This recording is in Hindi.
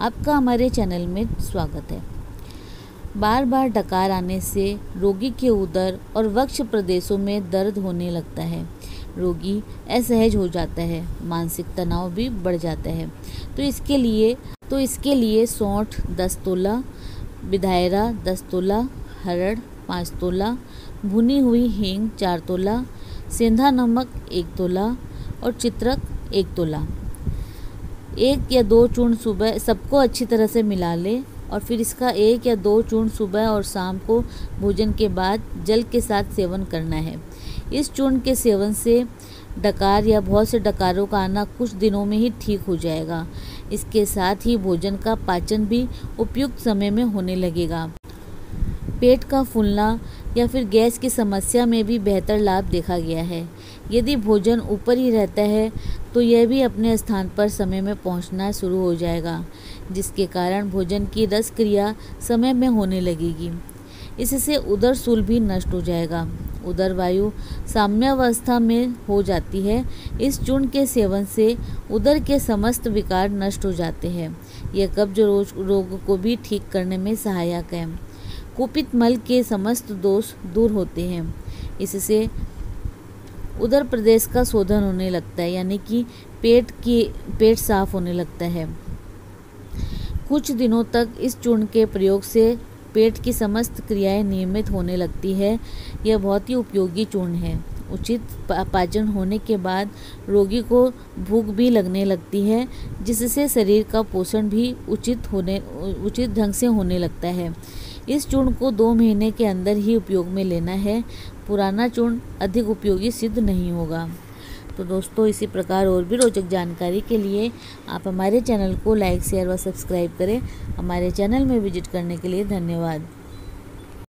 आपका हमारे चैनल में स्वागत है। बार बार डकार आने से रोगी के उदर और वक्ष प्रदेशों में दर्द होने लगता है। रोगी असहज हो जाता है, मानसिक तनाव भी बढ़ जाता है। तो इसके लिए तो इसके लिए सौठ, दस तोला विधायरा दस तोला, हरड़, पाँच तोला, भुनी हुई हींग, चार तोला, सेंधा नमक, एक तोला और चित्रक, एक तोला। एक या दो चूर्ण सुबह सबको अच्छी तरह से मिला लें और फिर इसका एक या दो चूर्ण सुबह और शाम को भोजन के बाद जल के साथ सेवन करना है। इस चूर्ण के सेवन से डकार या बहुत से डकारों का आना कुछ दिनों में ही ठीक हो जाएगा। इसके साथ ही भोजन का पाचन भी उपयुक्त समय में होने लगेगा। पेट का फूलना या फिर गैस की समस्या में भी बेहतर लाभ देखा गया है। यदि भोजन ऊपर ही रहता है तो यह भी अपने स्थान पर समय में पहुँचना शुरू हो जाएगा, जिसके कारण भोजन की रस क्रिया समय में होने लगेगी। इससे उदर सूल भी नष्ट हो जाएगा। उदर वायु साम्यावस्था में हो जाती है। इस चूर्ण के सेवन से उदर के समस्त विकार नष्ट हो जाते हैं। यह कब्ज रोग को भी ठीक करने में सहायक है। कुपित मल के समस्त दोष दूर होते हैं। इससे उधर प्रदेश का शोधन होने लगता है, यानी कि पेट की, पेट साफ़ होने लगता है। कुछ दिनों तक इस चूर्ण के प्रयोग से पेट की समस्त क्रियाएँ नियमित होने लगती है। यह बहुत ही उपयोगी चूर्ण है। उचित पाचन होने के बाद रोगी को भूख भी लगने लगती है, जिससे शरीर का पोषण भी उचित होने, उचित ढंग से होने लगता है। इस चूर्ण को दो महीने के अंदर ही उपयोग में लेना है। पुराना चूर्ण अधिक उपयोगी सिद्ध नहीं होगा। तो दोस्तों, इसी प्रकार और भी रोचक जानकारी के लिए आप हमारे चैनल को लाइक, शेयर व सब्सक्राइब करें। हमारे चैनल में विज़िट करने के लिए धन्यवाद।